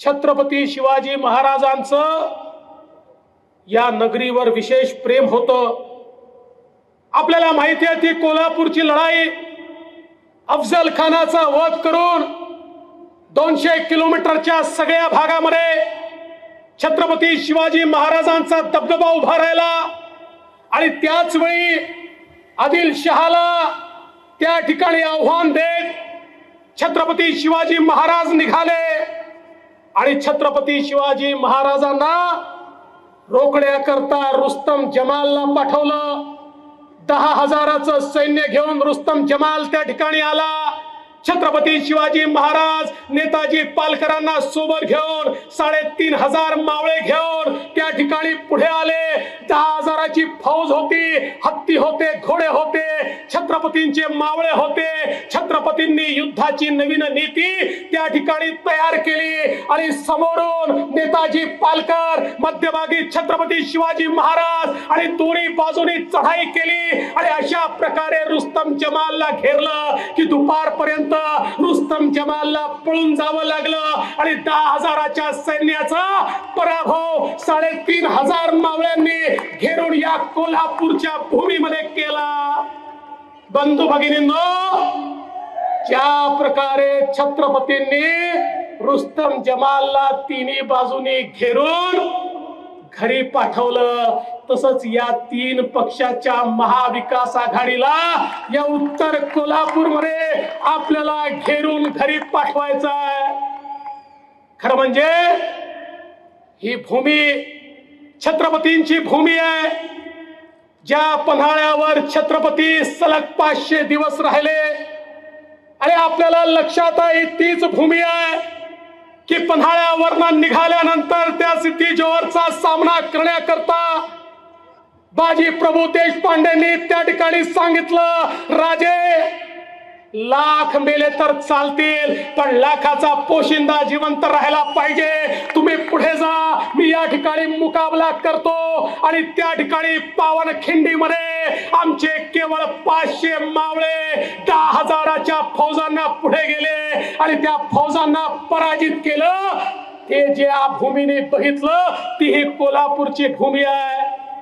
छत्रपती शिवाजी महाराजांचं या नगरीवर विशेष प्रेम होतं. आपल्याला माहिती आहे ती कोल्हापूरची लढाई. अफजल खानाचा वध करून दोनशे किलोमीटरच्या सगळ्या भागामध्ये छत्रपती शिवाजी महाराजांचा दबदबा उभा राहिला. आणि त्याच वेळी आदिल शहाला त्या ठिकाणी आव्हान देत छत्रपती शिवाजी महाराज निघाले. आणि छत्रपती शिवाजी महाराजांना रोखण्याकरता रुस्तम जमालला पाठवलं. दहा हजाराचं सैन्य घेऊन रुस्तम जमाल त्या ठिकाणी आला. छत्रपती शिवाजी महाराज नेताजी पालकरांना सोबत घेऊन साडेतीन हजार मावळे घेऊन त्या ठिकाणी पुढे आले. दहा हजाराची फौज होती हत्ती होते घोडे होते. छत्रपतींचे मावळे होते. छत्रपतींनी युद्धाची नवीन नीती त्या ठिकाणी तयार केली. आणि समोरून नेताजी पालकर मध्यभागी छत्रपती शिवाजी महाराज आणि दोन्ही बाजूनी चढाई केली. आणि अशा प्रकारे रुस्तम जमालला घेरलं की दुपारपर्यंत रुस्तम जमालला पळून जावं लागलं. आणि दहा हजाराच्या सैन्याचा पराभव साडेतीन हजार मावळ्यांनी घेरून या कोल्हापूरच्या भूमीमध्ये केला. बंधू भगिनींनो ज्या प्रकारे छत्रपतींनी रुस्तम जमालला तिन्ही बाजूनी घेरून घरी पाठवलं तसंच या तीन पक्षाच्या महाविकास आघाडीला या उत्तर कोल्हापूरमध्ये आपल्याला घेरून घरी पाठवायचं आहे. खरं म्हणजे ही भूमी छत्रपतींची भूमी आहे. ज्या पन्हाळ्यावर छत्रपती सलग पाचशे दिवस राहिले आणि आपल्याला लक्षात आहे तीच भूमी आहे की पन्हाळ्यावर निघाल्यानंतर त्या सिद्धी जोहरचा सामना करण्याकरता बाजी प्रभू देशपांडेंनी त्या ठिकाणी सांगितलं राजे लाख मेले तर चालतील पण लाखाचा पोशिंदा जिवंत राहायला पाहिजे. तुम्ही ठिकाणी मुकाबला करतो आणि त्या ठिकाणी पावन खिंडीमध्ये आमचे केवळ पाचशे मावळे दहा हजाराच्या फौजांना पुढे गेले आणि त्या फौजांना पराजित केलं. ते जे या भूमीने बघितलं ती ही कोल्हापूरची भूमी आहे.